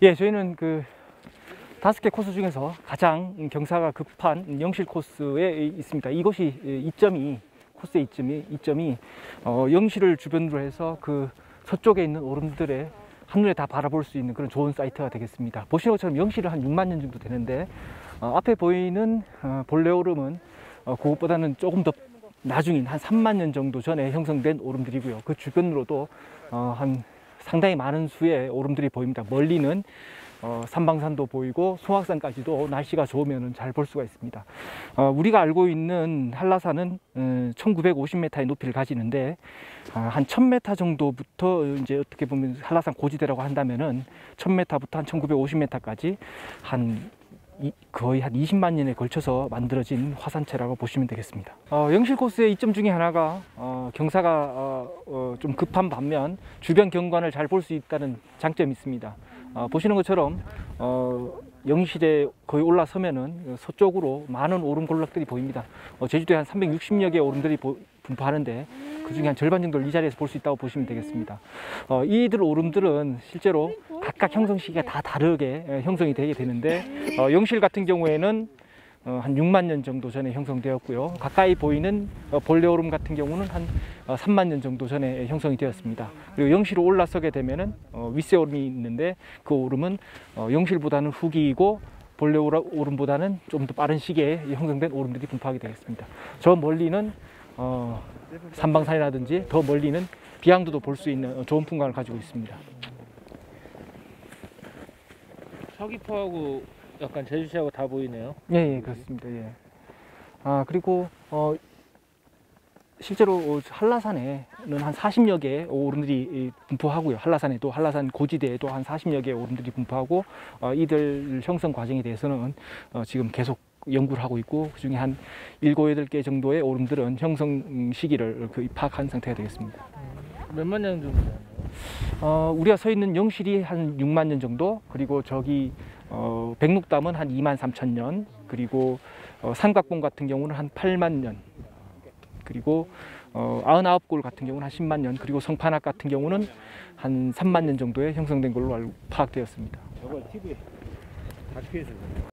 예, 저희는 그 다섯 개 코스 중에서 가장 경사가 급한 영실 코스에 있습니다. 이곳이 이점이 코스의 이점이 이점이 어, 영실을 주변으로 해서 그 서쪽에 있는 오름들의 한눈에 다 바라볼 수 있는 그런 좋은 사이트가 되겠습니다. 보시는 것처럼 영실은 한 6만 년 정도 되는데 어, 앞에 보이는 어, 본래 오름은 어, 그것보다는 조금 더 나중인 한 3만 년 정도 전에 형성된 오름들이고요. 그 주변으로도 어, 한 상당히 많은 수의 오름들이 보입니다. 멀리는 어, 삼방산도 보이고 소악산까지도 날씨가 좋으면 잘 볼 수가 있습니다. 어, 우리가 알고 있는 한라산은 음, 1950m의 높이를 가지는데 아, 한 1000m 정도부터 이제 어떻게 보면 한라산 고지대라고 한다면은 1000m부터 한 1950m까지 한 이- 거의 한 20만 년에 걸쳐서 만들어진 화산체라고 보시면 되겠습니다. 어, 영실 코스의 이점 중에 하나가 어, 경사가 어, 어, 좀 급한 반면 주변 경관을 잘 볼 수 있다는 장점이 있습니다. 어, 보시는 것처럼 어, 영실에 거의 올라서면은 서쪽으로 많은 오름 골락들이 보입니다. 어, 제주도에 한 360여 개의 오름들이 보- 분포하는데 그 중에 한 절반 정도를 이 자리에서 볼 수 있다고 보시면 되겠습니다. 어, 이들 오름들은 실제로 각각 형성 시기가 다 다르게 에, 형성이 되게 되는데 어, 영실 같은 경우에는 어, 한 6만 년 정도 전에 형성되었고요. 가까이 보이는 어, 본래 오름 같은 경우는 한 어, 3만 년 정도 전에 형성이 되었습니다. 그리고 영실로 올라서게 되면은 어, 윗세 오름이 있는데 그 오름은 어, 영실보다는 후기이고 본래 오라- 오름보다는 좀 더 빠른 시기에 형성된 오름들이 분포하게 되겠습니다. 저 멀리는 어, 삼방산이라든지 더 멀리는 비양도도 볼 수 있는 어, 좋은 풍광을 가지고 있습니다. 서귀포하고 약간 제주시하고 다 보이네요. 예, 예, 그렇습니다. 예. 아, 그리고 어 실제로 어, 한라산에는 한 40여 개의 오름들이 이, 분포하고요. 한라산에도 한라산 고지대에도 한 40여 개의 오름들이 분포하고 어, 이들 형성 과정에 대해서는 어, 지금 계속 연구를 하고 있고 그중에 한 7, 8개 정도의 오름들은 형성 시기를 그 파악한 상태가 되겠습니다. 몇만 년 정도? 어, 우리가 서 있는 영실이 한 6만 년 정도, 그리고 저기 어, 백록담은 한 2만 3천 년, 그리고 어, 삼각봉 같은 경우는 한 8만 년, 그리고 어, 99골 같은 경우는 한 10만 년, 그리고 성판악 같은 경우는 한 3만 년 정도에 형성된 걸로 알고 파악되었습니다. 저걸 TV에 다큐에서